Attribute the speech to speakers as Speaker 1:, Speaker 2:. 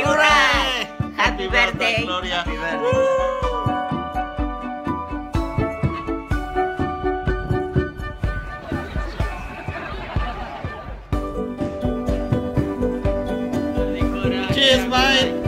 Speaker 1: Hurrah! Happy birthday.
Speaker 2: Gloria.
Speaker 3: Happy birthday. Cheers, mate.